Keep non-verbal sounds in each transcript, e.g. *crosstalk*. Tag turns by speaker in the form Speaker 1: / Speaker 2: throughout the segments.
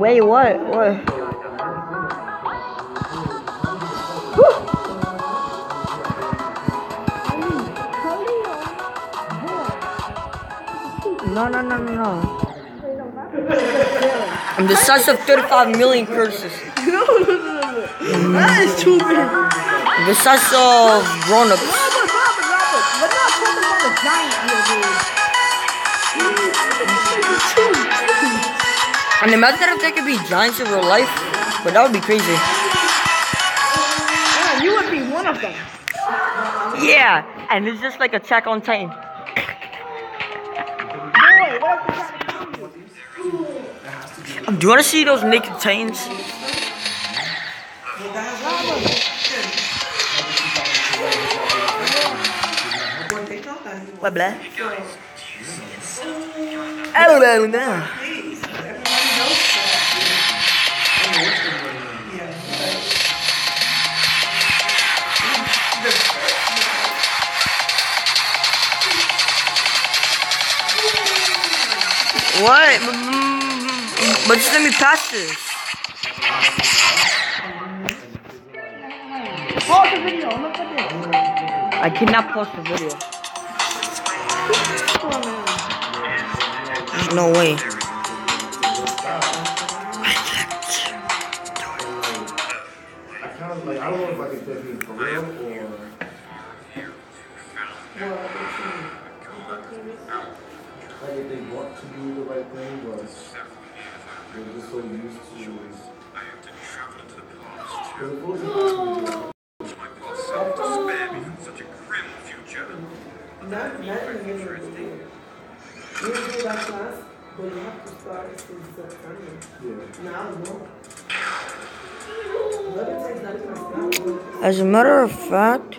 Speaker 1: Wait, what? What? No, no, no, no, no. I'm the size of 35 million curses. no, no, no, no.
Speaker 2: That is too big.
Speaker 1: The size of grown-ups.
Speaker 2: Robert,
Speaker 1: And imagine if they could be giants in real life. But that would be crazy.
Speaker 2: Yeah, you would be one of them.
Speaker 1: Yeah, and it's just like a Attack on Titan.
Speaker 2: Boy, what if we try to kill you?
Speaker 1: Do you want to see those naked Titans? What, blah? Oh, no, What? Mm, But just let me pass this.
Speaker 2: Pause.
Speaker 1: I cannot post the video. No way.
Speaker 3: I don't know if I can take it for real or. Like if they want to do the right thing, but they're just so used to. Because it wasn't actually-
Speaker 4: Not, not in the middle of the year. You do that class, but you have to start in September.
Speaker 3: Yeah.
Speaker 4: Now, no. But it takes that class now.
Speaker 1: As a matter of fact,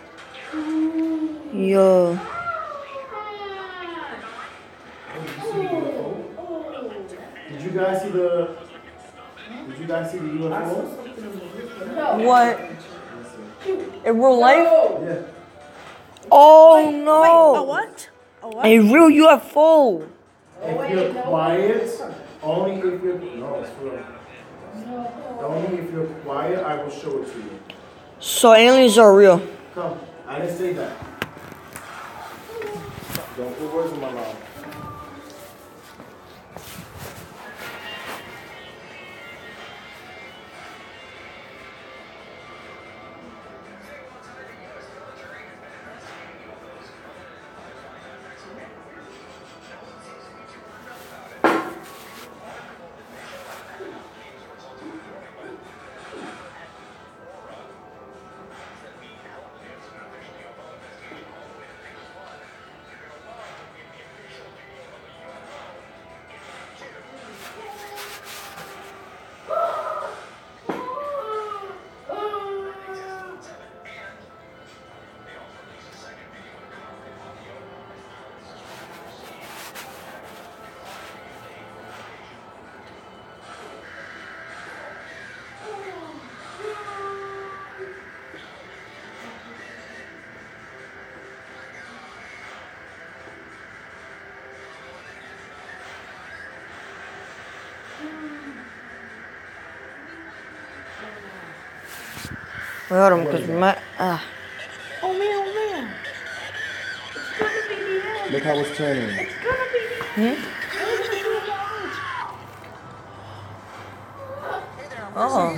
Speaker 1: yo,
Speaker 3: Did you guys see the? Did you guys see the UFO?
Speaker 1: what? In real life?
Speaker 3: Yeah.
Speaker 1: Oh
Speaker 2: A
Speaker 1: no!
Speaker 2: what? A what?
Speaker 1: A real UFO.
Speaker 3: If you're quiet, only if you're no, it's real. Only if you're quiet, I will show it to you.
Speaker 1: So aliens are real.
Speaker 3: Come, I didn't say that. Don't put words in my mouth.
Speaker 1: Wait, hold on, because my. Ah.
Speaker 2: Oh man, oh man. It's gonna be the end.
Speaker 3: Look how it's turning.
Speaker 2: It's gonna be the end.
Speaker 1: Oh.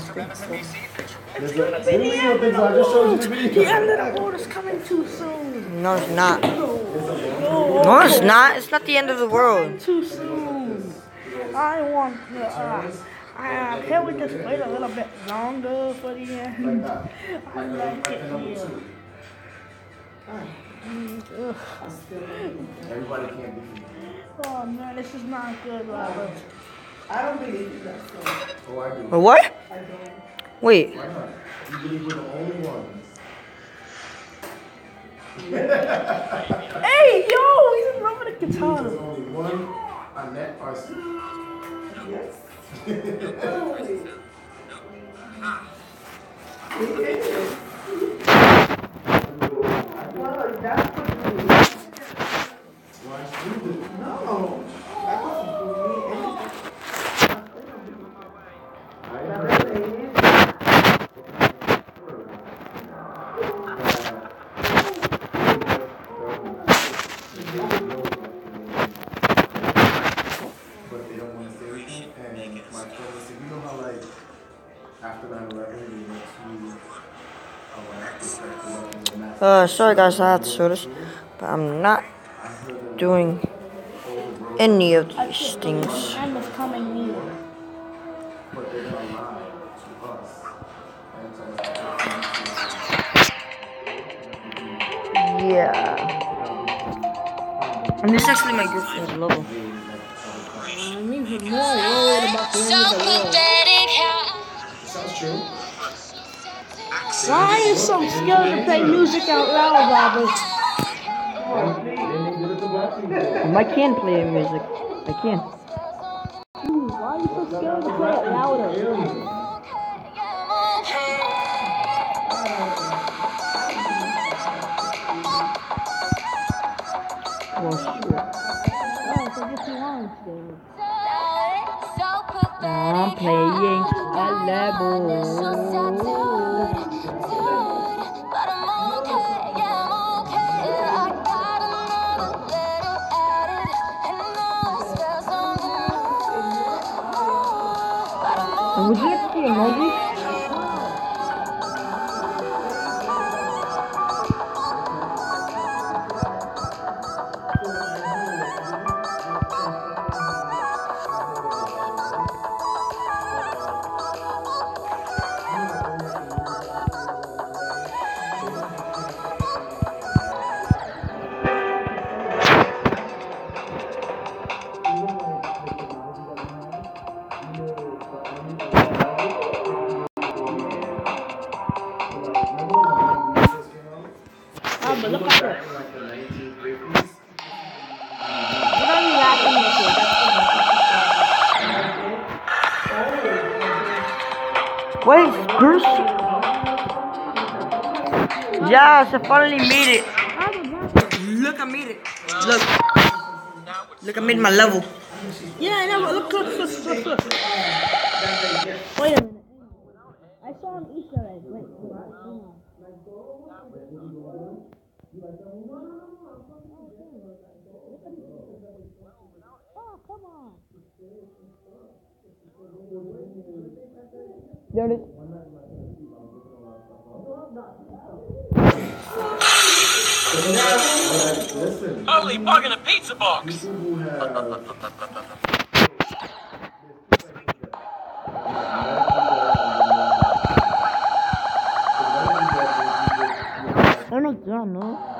Speaker 3: There's a, what do you mean you think so? I just showed you the
Speaker 2: The end of the world is coming too soon.
Speaker 1: No, it's not. No, it's not. It's not the end of the world.
Speaker 2: Too soon. I want the. Uh, Uh, can we just wait a little bit longer for the
Speaker 3: Like
Speaker 2: end? *laughs* I
Speaker 3: Like,
Speaker 2: like
Speaker 3: like
Speaker 2: it here. Ugh.
Speaker 4: Don't.
Speaker 3: Everybody can't be.
Speaker 2: Oh man, this is not good, Robert.
Speaker 4: I don't believe you got some.
Speaker 3: Oh, I do.
Speaker 1: What?
Speaker 4: I don't.
Speaker 1: Wait.
Speaker 3: Why not? You believe we're the only ones. *laughs*
Speaker 2: Hey, yo, he's in love with the
Speaker 3: There's
Speaker 2: guitar.
Speaker 3: only one Annette Arce.
Speaker 4: Yes.
Speaker 3: Why you do?
Speaker 4: No. That wasn't for me.
Speaker 3: I
Speaker 4: And
Speaker 3: heard
Speaker 4: that's it.
Speaker 3: But they don't want to say anything. And my friend said, you know how like after 9/11 they went to Iraq to start the weapons of mass
Speaker 1: Uh, sorry guys, I had to show this, but I'm not doing any of these things.
Speaker 2: Time is coming near.
Speaker 3: but they're gonna lie to us and tell us that
Speaker 1: Yeah. And this is actually my girlfriend's logo.
Speaker 2: I'm even Why are you so scared to play music out loud, Robert?
Speaker 3: Then they did it to black people.
Speaker 1: I can play music. I can.
Speaker 2: Why are you so scared to play it louder?
Speaker 1: Well, shit.
Speaker 2: Oh, so just you want to.
Speaker 1: I'm playing a level.
Speaker 2: At?
Speaker 1: Wait, Bruce? Yes, I finally made it. Look, I made it. Look. Look, I made my level.
Speaker 2: Yeah, I know, but look, look, look, look, look. Wait a minute. I saw an Easter egg. Wait, wait, hang on. Oh, come on.
Speaker 1: There it is.
Speaker 3: Listen,
Speaker 5: Holy bug in a pizza box!
Speaker 3: people who have
Speaker 1: I don't know,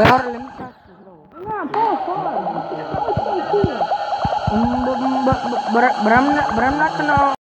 Speaker 1: Where let me touch this though.
Speaker 2: Come on, go far. That was so